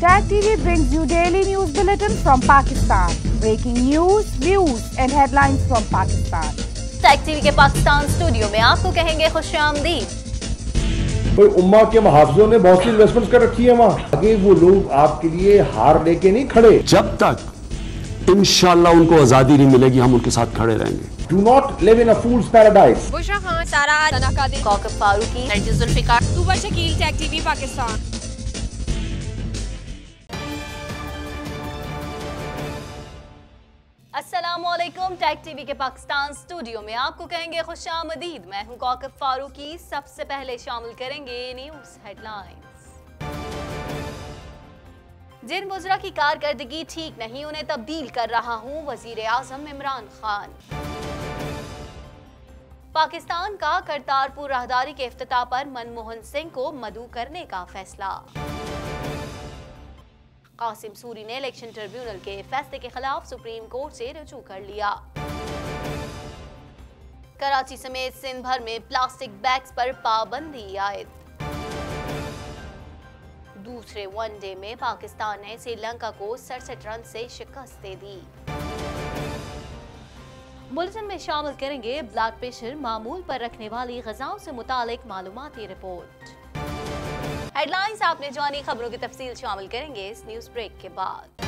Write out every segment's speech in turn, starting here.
Tag TV brings you daily news bulletin from Pakistan. Breaking news, views and headlines from Pakistan. Tag TV کے Pakistan studio میں آپ کو کہیں گے خوش آمدید کوئی کے محافظوں نے بہت سی انویسٹمنٹ کر رکھی ہے وہاں آگے وہ لوگ آپ کے لیے ہار لے کے نہیں کھڑے جب تک انشاءاللہ ان کو آزادی نہیں ملے گی ہم ان کے ساتھ کھڑے رہیں گے Do not live in a fool's paradise. بشا Khan, سارا, سنا قادر, کوکب فاروقی, زلفکار, صوبہ Shakeel, take T V Pakistan. السلام علیکم ٹیک ٹی وی کے پاکستان اسٹوڈیو میں آپ کو کہیں گے خوش آمدید۔ میں ہوں کاکف فاروقی۔ سب سے پہلے شامل کریں گے نیوز ہیڈ لائنز جن وزراء کی کارکردگی ٹھیک نہیں، انہیں تبدیل کر رہا ہوں وزیر اعظم عمران خان۔ پاکستان کا کرتارپور راہداری کے افتتاح پر منموہن سنگھ کو مدعو کرنے کا فیصلہ۔ قاسم سوری نے الیکشن ٹربیونل کے فیصلے کے خلاف سپریم کورٹ سے رجوع کر لیا۔ کراچی سمیت سندھ بھر میں پلاسٹک بیکس پر پابندی آئیت دوسرے ون ڈے میں پاکستان نے سری لنکا کو سڑسٹھ رن سے شکست دے دی۔ بلٹن میں شامل کریں گے بلڈ پریشر معمول پر رکھنے والی غذاؤں سے متعلق معلوماتی رپورٹ۔ ہیڈ لائنز آپ نے جوانی خبروں کی تفصیل شامل کریں گے اس نیوز بریک کے بعد۔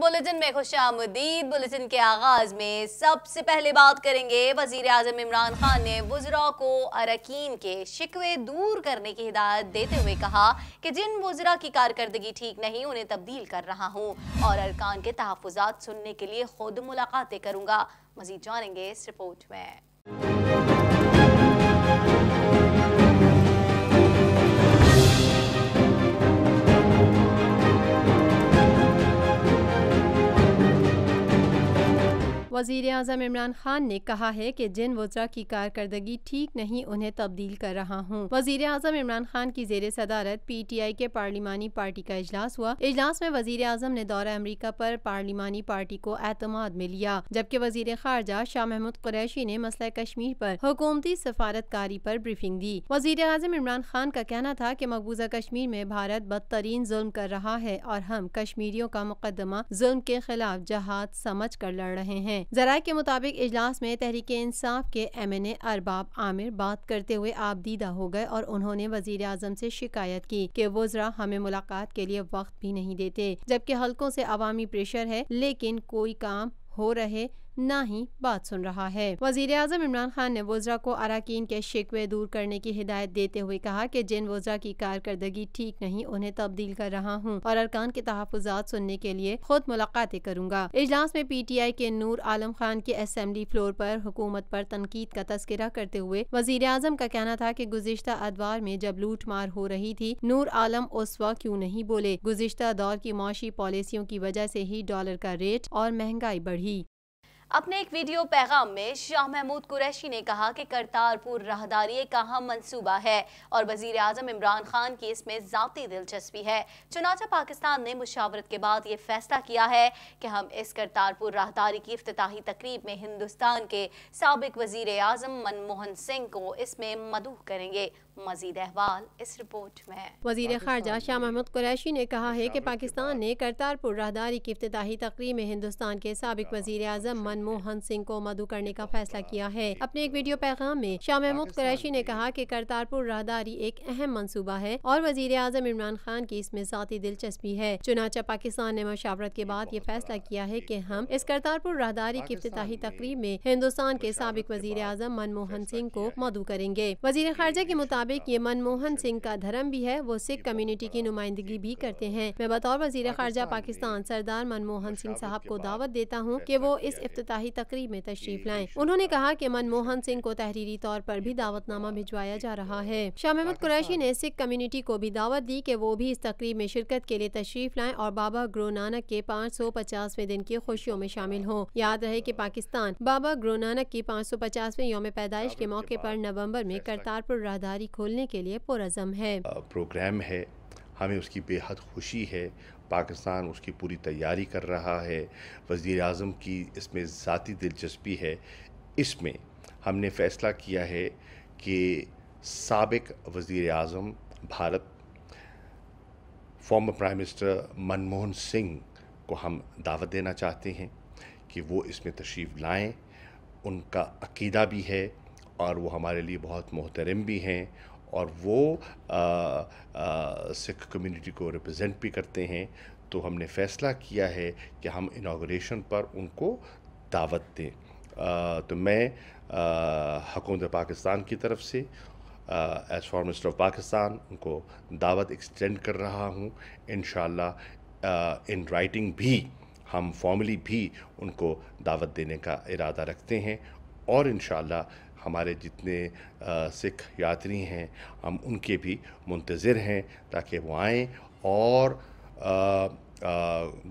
Bulletin میں خوش آمدید۔ بولیٹن کے آغاز میں سب سے پہلے بات کریں گے۔ وزیر عمران خان نے وزراء کو عرقین کے شکوے دور کرنے کی ہدایت دیتے ہوئے کہا کہ جن وزراء کی کارکردگی ٹھیک نہیں، انہیں تبدیل کر رہا ہوں اور ارکان کے تحفظات سننے کے لیے خود ملاقاتیں کروں گا۔ مزید جانیں گے اس رپورٹ میں۔ وزیر اعظم عمران خان نے کہا ہے کہ جن وزراء کی کارکردگی ٹھیک نہیں، انہیں تبدیل کر رہا ہوں۔ وزیر اعظم عمران خان کی زیر صدارت پی ٹی آئی کے پارلیمانی پارٹی کا اجلاس ہوا۔ اجلاس میں وزیر اعظم نے دورہ امریکہ پر پارلیمانی پارٹی کو اعتماد میں لیا، جبکہ وزیر خارجہ شاہ محمود قریشی نے مسئلہ کشمیر پر حکومتی سفارتکاری پر بریفنگ دی۔ وزیر اعظم عمران خان کا کہنا تھا کہ مقبوضہ کشمیر میں بھارت بدترین ظلم کر رہا ہے اور ہم کشمیریوں کا مقدمہ ظلم کے خلاف جہاد سمجھ کر لڑ رہے ہیں۔ ذرائع کے مطابق اجلاس میں تحریک انصاف کے ایم این اے ارباب عامر بات کرتے ہوئے آپ دیدہ ہو گئے اور انہوں نے وزیر اعظم سے شکایت کی کہ وزراء ہمیں ملاقات کے لیے وقت بھی نہیں دیتے، جبکہ حلقوں سے عوامی پریشر ہے، لیکن کوئی کام ہو رہے نہ ہی بات سن رہا ہے۔ وزیر اعظم عمران خان نے وزراء کو اراکین کے شکوے دور کرنے کی ہدایت دیتے ہوئے کہا کہ جن وزراء کی کارکردگی ٹھیک نہیں، انہیں تبدیل کر رہا ہوں اور ارکان کے تحفظات سننے کے لیے خود ملاقاتیں کروں گا۔ اجلاس میں پی ٹی آئی کے نور عالم خان کے اسمبلی فلور پر حکومت پر تنقید کا تذکرہ کرتے ہوئے وزیر اعظم کا کہنا تھا کہ گزشتہ ادوار میں جب لوٹ مار ہو رہی تھی، نور عالم اس وقت کیوں نہیں بولے؟ گزشتہ دور کی معاشی پالیسیوں کی وجہ سے ہی ڈالر کا ریٹ اور مہنگائی بڑھی۔ اپنے ایک ویڈیو پیغام میں شاہ محمود قریشی نے کہا کہ کرتارپور راہداری ایک اہم منصوبہ ہے اور وزیر اعظم عمران خان کی اس میں ذاتی دلچسپی ہے۔ چنانچہ پاکستان نے مشاورت کے بعد یہ فیصلہ کیا ہے کہ ہم اس کرتارپور راہداری کی افتتاحی تقریب میں ہندوستان کے سابق وزیر اعظم منموہن سنگھ کو اس میں مدعو کریں گے۔ مزید احوال اس رپورٹ میں۔ وزیر خارجہ شاہ محمود قریشی نے کہا ہے کہ پاکستان نے کرتارپور راہداری کی افتتاحی تقریب میں ہندوستان کے سابق وزیر اعظم منموہن سنگھ کو مدعو کرنے کا فیصلہ کیا ہے۔ اپنے ایک ویڈیو پیغام میں شاہ محمود قریشی نے کہا کہ کرتارپور راہداری ایک اہم منصوبہ ہے اور وزیر اعظم عمران خان کی اس میں ذاتی دلچسپی ہے۔ چنانچہ پاکستان نے مشاورت کے بعد یہ فیصلہ کیا ہے کہ ہم اس کرتارپور راہداری کی افتتاحی تقریب میں ہندوستان کے سابق وزیر اعظم منموہن سنگھ کو مدعو کریں گے۔ وزیر خارجہ کے مطابق یہ منموہن سنگھ کا دھرم بھی ہے، وہ سکھ کمیونٹی کی نمائندگی بھی کرتے ہیں۔ میں بطور وزیر خارجہ پاکستان سردار منموہن سنگھ صاحب کو دعوت دیتا ہوں کہ وہ اس افتتاحی تقریب میں تشریف لائیں۔ انہوں نے کہا کہ منموہن سنگھ کو تحریری طور پر بھی دعوت نامہ بھجوایا جا رہا ہے۔ شاہ محمد قریشی نے سکھ کمیونٹی کو بھی دعوت دی کہ وہ بھی اس تقریب میں شرکت کے لیے تشریف لائیں اور بابا گرو نانک کے پانچ سو پچاسویں دن کی خوشیوں میں شامل ہوں۔ یاد رہے کہ پاکستان بابا گرو نانک کی پانچ سو پچاسویں یوم پیدائش کے موقع پر نومبر میں کرتارپور راہداری کھولنے کے لیے پرعزم ہے۔ پروگرام ہے۔ ہمیں اس کی بے حد خوشی ہے۔ پاکستان اس کی پوری تیاری کر رہا ہے۔ وزیر اعظم کی اس میں ذاتی دلچسپی ہے۔ اس میں ہم نے فیصلہ کیا ہے کہ سابق وزیر اعظم Bharat former prime minister Manmohan Singh کو ہم دعوت دینا چاہتے ہیں کہ وہ اس میں تشریف لائیں۔ ان کا عقیدہ بھی ہے۔ اور وہ ہمارے لیے بہت محترم بھی ہیں اور وہ سکھ کمیونٹی کو ریپرزینٹ بھی کرتے ہیں۔ تو ہم نے فیصلہ کیا ہے کہ ہم انوگریشن پر ان کو دعوت دیں۔ تو میں حکومت پاکستان کی طرف سے as far minister of Pakistan ان کو دعوت ایکسٹینڈ کر رہا ہوں۔ انشاءاللہ ان رائٹنگ بھی ہم فارملی بھی ان کو دعوت دینے کا ارادہ رکھتے ہیں۔ اور انشاءاللہ ہمارے جتنے سکھ یاتری ہیں، ہم ان کے بھی منتظر ہیں تاکہ وہ آئیں اور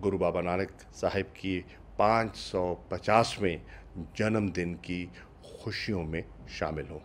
گرو بابا نانک صاحب کی پانچ سو پچاسویں جنم دن کی خوشیوں میں شامل ہوں۔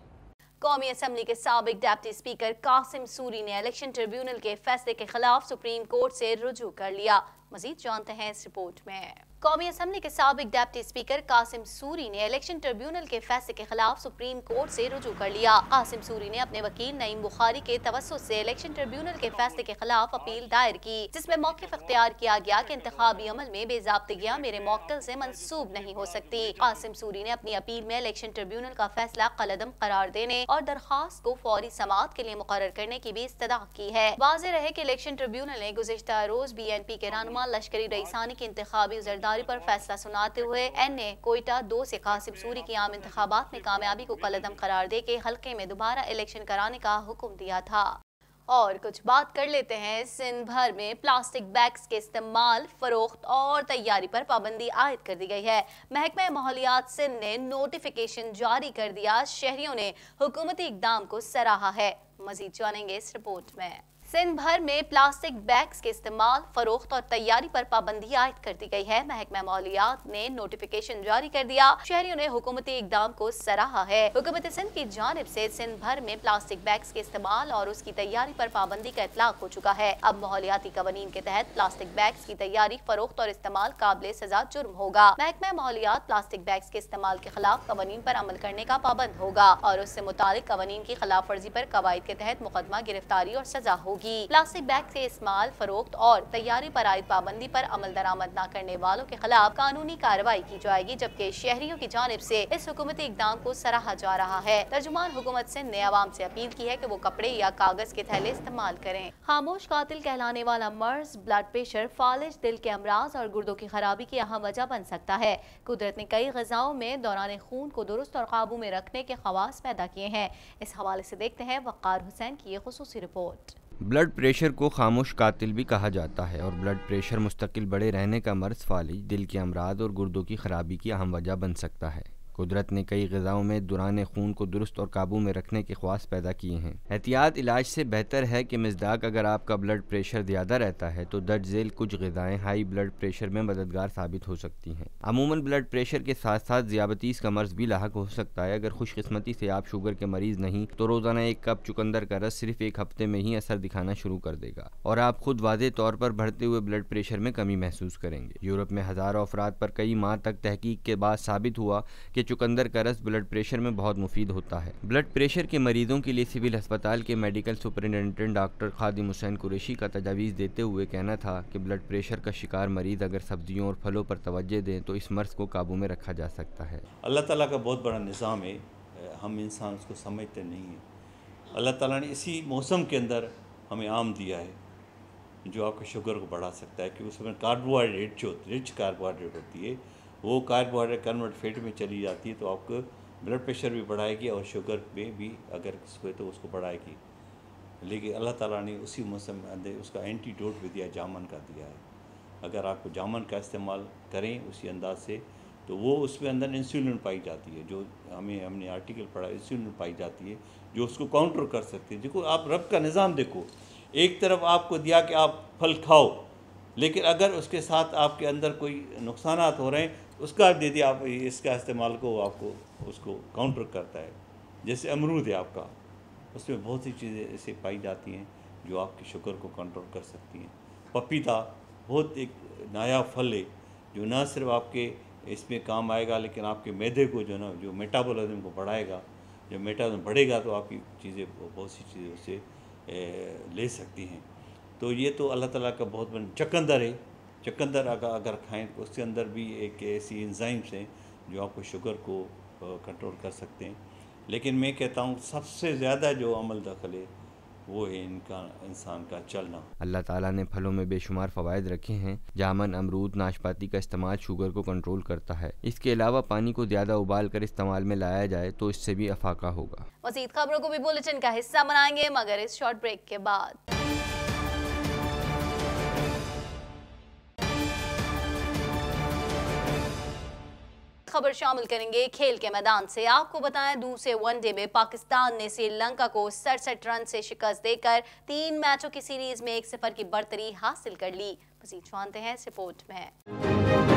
قومی اسمبلی کے سابق ڈیپٹی سپیکر قاسم سوری نے الیکشن ٹریبیونل کے فیصلے کے خلاف سپریم کورٹ سے رجوع کر لیا۔ مزید جانتے ہیں اس رپورٹ میں۔ قومی اسمبلی کے سابق ڈیپٹی سپیکر قاسم سوری نے الیکشن ٹریبیونل کے فیصلے کے خلاف سپریم کورٹ سے رجوع کر لیا۔ قاسم سوری نے اپنے وکیل نعیم بخاری کے توسط سے الیکشن ٹریبیونل کے فیصلے کے خلاف اپیل دائر کی، جس میں موقف اختیار کیا گیا کہ انتخابی عمل میں بے ضابطگیاں میرے موکل سے منسوب نہیں ہو سکتی۔ قاسم سوری نے اپنی اپیل میں الیکشن ٹریبیونل کا فیصلہ قلدم قرار دینے اور درخواست کو فوری سماعت کے لیے مقرر کرنے کی بھی استدا کی ہے۔ واضح رہے کہ الیکشن ٹریبیونل نے گزشتہ روز بی این پی کے رہنما لشکری رئیسانی کی انتخابی زرداری پر فیصلہ سناتے ہوئے این نے کوئٹہ دو سے قاسم سوری کی عام انتخابات میں کامیابی کو قلدم قرار دے کے حلقے میں دوبارہ الیکشن کرانے کا حکم دیا تھا۔ اور کچھ بات کر لیتے ہیں سندھ بھر میں پلاسٹک بیگز کے استعمال، فروخت اور تیاری پر پابندی عائد کر دی گئی ہے۔ محکمہ ماحولیات سندھ نے نوٹیفیکیشن جاری کر دیا، شہریوں نے حکومتی اقدام کو سراہا ہے۔ مزید جانیں گے اس رپورٹ میں۔ سندھ بھر میں پلاسٹک بیگز کے استعمال، فروخت اور تیاری پر پابندی عائد کر دی گئی ہے۔ محکمہ ماحولیات نے نوٹیفیکیشن جاری کر دیا۔ شہریوں نے حکومتی اقدام کو سراہا ہے۔ حکومت سندھ کی جانب سے سندھ بھر میں پلاسٹک بیگز کے استعمال اور اس کی تیاری پر پابندی کا اطلاق ہو چکا ہے۔ اب ماحولیاتی قوانین کے تحت پلاسٹک بیگز کی تیاری، فروخت اور استعمال قابل سزا جرم ہوگا۔ محکمہ ماحولیات پلاسٹک بیگز کے استعمال کے خلاف قوانین پر عمل کرنے کا پابند ہوگا اور اس سے متعلق قوانین کی خلاف ورزی پر قواعد کے تحت مقدمہ گرفتاری اور سزا ہوگی۔ ہوگی۔ پلاسٹک بیگ کے استعمال فروخت اور تیاری پر عائد پابندی پر عمل درآمد نہ کرنے والوں کے خلاف قانونی کارروائی کی جائے گی، جبکہ شہریوں کی جانب سے اس حکومتی اقدام کو سراہا جا رہا ہے۔ ترجمان حکومت سندھ نے عوام سے اپیل کی ہے کہ وہ کپڑے یا کاغذ کے تھیلے استعمال کریں۔ خاموش قاتل کہلانے والا مرض، بلڈ پریشر، فالج، دل کے امراض اور گردوں کی خرابی کی اہم وجہ بن سکتا ہے۔ قدرت نے کئی غذاؤں میں دوران خون کو درست اور قابو میں رکھنے کے خواص پیدا کیے ہیں۔ اس حوالے سے دیکھتے ہیں وقار حسین کی یہ خصوصی رپورٹ۔ بلڈ پریشر کو خاموش قاتل بھی کہا جاتا ہے اور بلڈ پریشر مستقل بڑے رہنے کا مرض فالج دل کے امراض اور گردوں کی خرابی کی اہم وجہ بن سکتا ہے۔ قدرت نے کئی غذاؤں میں دوران خون کو درست اور قابو میں رکھنے کے خواص پیدا کیے ہیں۔ احتیاط علاج سے بہتر ہے کہ مزداق اگر آپ کا بلڈ پریشر زیادہ رہتا ہے تو درج ذیل کچھ غذائیں ہائی بلڈ پریشر میں مددگار ثابت ہو سکتی ہیں۔ عموماً بلڈ پریشر کے ساتھ ساتھ ذیابطیس کا مرض بھی لاحق ہو سکتا ہے۔ اگر خوش قسمتی سے آپ شوگر کے مریض نہیں تو روزانہ ایک کپ چکندر کا رس صرف ایک ہفتے میں ہی اثر دکھانا شروع کر دے گا اور آپ خود واضح طور پر بڑھتے ہوئے بلڈ پریشر میں کمی محسوس کریں گے۔ یورپ میں ہزاروں افراد پر کئی ماہ تک تحقیق کے بعد ثابت ہوا کہ چکندر کا رس بلڈ پریشر میں بہت مفید ہوتا ہے۔ بلڈ پریشر کے مریضوں کے لیے سول ہسپتال کے medical superintendent doctor Khadim Hussain Qureshi کا تجاویز دیتے ہوئے کہنا تھا کہ بلڈ پریشر کا شکار مریض اگر سبزیوں اور پھلوں پر توجہ دیں تو اس مرض کو قابو میں رکھا جا سکتا ہے۔ اللہ تعالیٰ کا بہت بڑا نظام ہے۔ ہم انسان اس کو سمجھتے نہیں ہیں۔ اللہ تعالیٰ نے اسی موسم کے اندر ہمیں آم دیا ہے جو آپ کے شوگر کو بڑھا سکتا ہے کہ اس میں کاربوہائیڈریٹ جو رچ کاربوہائیڈریٹ ہوتی ہے وہ کاربوہائیڈریٹ کنورٹ فیٹ میں چلی جاتی ہے تو آپ کو بلڈ پریشر بھی بڑھائے گی اور شوگر میں بھی اگر کس تو اس کو بڑھائے گی۔ لیکن اللہ تعالیٰ نے اسی موسم میں اندر اس کا اینٹی ڈوٹ بھی دیا، جامن کا دیا ہے۔ اگر آپ کو جامن کا استعمال کریں اسی انداز سے تو وہ اس میں اندر انسولن پائی جاتی ہے، جو ہمیں، ہم نے آرٹیکل پڑھا انسولن پائی جاتی ہے، جو اس کو کاؤنٹر کر سکتے ہیں دیکھو، آپ رب کا نظام دیکھو۔ ایک طرف آپ کو دیا کہ آپ پھل کھاؤ لیکن اگر اس کے ساتھ آپ کے اندر کوئی نقصانات ہو رہے ہیں، اس کا دے دیا آپ، اس کا استعمال کو آپ کو، اس کو کاؤنٹر کرتا ہے۔ جیسے امرود ہے آپ کا، اس میں بہت سی چیزیں ایسے پائی جاتی ہیں جو آپ کی شوگر کو کنٹرول کر سکتی ہیں۔ پپیتا بہت ایک نایاب پھل ہے، جو نہ صرف آپ کے اس میں کام آئے گا، لیکن آپ کے میدے کو جو نا، جو میٹابولزم کو بڑھائے گا، جب میٹابولزم بڑھے گا تو آپ کی چیزیں، بہت سی چیزیں اس سے لے سکتی ہیں۔ تو یہ تو اللہ تعالیٰ کا بہت بڑا چکندر ہے۔ چکندر اگر اگر کھائیں تو اس کے اندر بھی ایک ایسی انزائمس ہیں جو آپ کو شوگر کو کنٹرول کر سکتے ہیں۔ لیکن میں کہتا ہوں سب سے زیادہ جو عمل دخل ہے وہ ہے ان کا انسان کا چلنا۔ اللہ تعالیٰ نے پھلوں میں بے شمار فوائد رکھے ہیں۔ جامن امرود ناشپاتی کا استعمال شوگر کو کنٹرول کرتا ہے۔ اس کے علاوہ پانی کو زیادہ ابال کر استعمال میں لایا جائے تو اس سے بھی افاقہ ہوگا۔ مزید خبروں کو بھی بولٹن کا حصہ بنائیں گے مگر اس شارٹ بریک کے بعد۔ خبر شامل کریں گے کھیل کے میدان سے۔ آپ کو بتائیں دوسرے ون ڈے میں پاکستان نے سری لنکا کو سڑسٹھ رن سے شکست دے کر تین میچوں کی سیریز میں ایک سفر کی برتری حاصل کر لی۔ مزید جانتے ہیں اس رپورٹ میں۔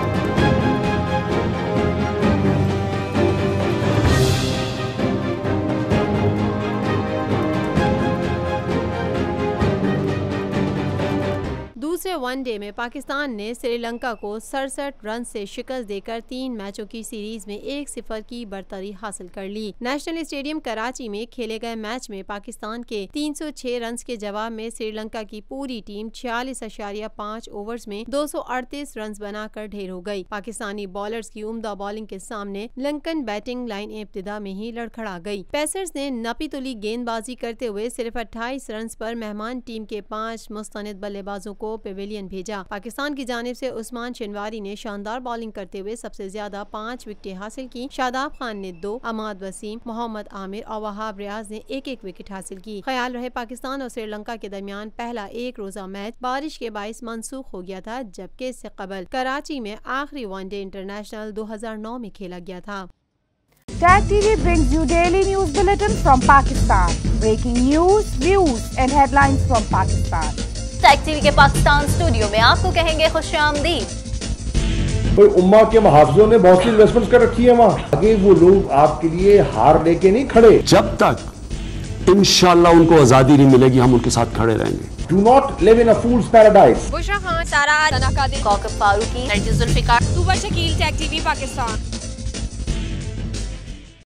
دوسرے ون ڈے میں پاکستان نے سری لنکا کو سڑسٹھ رن سے شکست دے کر تین میچوں کی سیریز میں ایک صفر کی برتری حاصل کر لی۔ نیشنل اسٹیڈیم کراچی میں کھیلے گئے میچ میں پاکستان کے تین سو چھ رنز کے جواب میں سری لنکا کی پوری ٹیم چھیالیس اشاریہ پانچ اوورز میں دو سو اڑتیس رنز بنا کر ڈھیر ہو گئی۔ پاکستانی بالرز کی عمدہ بالنگ کے سامنے لنکن بیٹنگ لائن ابتدا میں ہی لڑکھڑا گئی۔ پیسرز نے نپی تلی گیند بازی کرتے ہوئے صرف اٹھائیس رنز پر مہمان ٹیم کے پانچ مستند بلے بازوں کو پیویلین بھیجا پاکستان کی جانب سے عثمان شنواری نے شاندار بالنگ کرتے ہوئے سب سے زیادہ پانچ وکٹیں حاصل کی شاداب خان نے دو اماد وسیم محمد عامر اور وہاب ریاض نے ایک ایک وکٹ حاصل کی خیال رہے پاکستان اور سری لنکا کے درمیان پہلا ایک روزہ میچ بارش کے باعث منسوخ ہو گیا تھا جبکہ اس سے قبل کراچی میں آخری ون ڈے انٹرنیشنل دو ہزار نو میں کھیلا گیا تھا Tag TV brings you daily news bulletin from Pakistan. Breaking news, views and headlines from Pakistan. Take T V کے پاکستان اسٹوڈیو میں آپ کو کہیں گے خوش آمدید۔ کوئی امہ کے محافظوں نے بہت سی انویسٹمنٹ کر رکھی ہے وہاں۔ آگے وہ لوگ آپ کے لیے ہار لے کے نہیں کھڑے۔ جب تک انشاءاللہ ان کو آزادی نہیں ملے گی ہم ان کے ساتھ کھڑے رہیں گے۔ Do not leave in fools paradise Bushra Khan Sara Kaukab Farooqi. Zulfiqar Shakeel take T V Pakistan.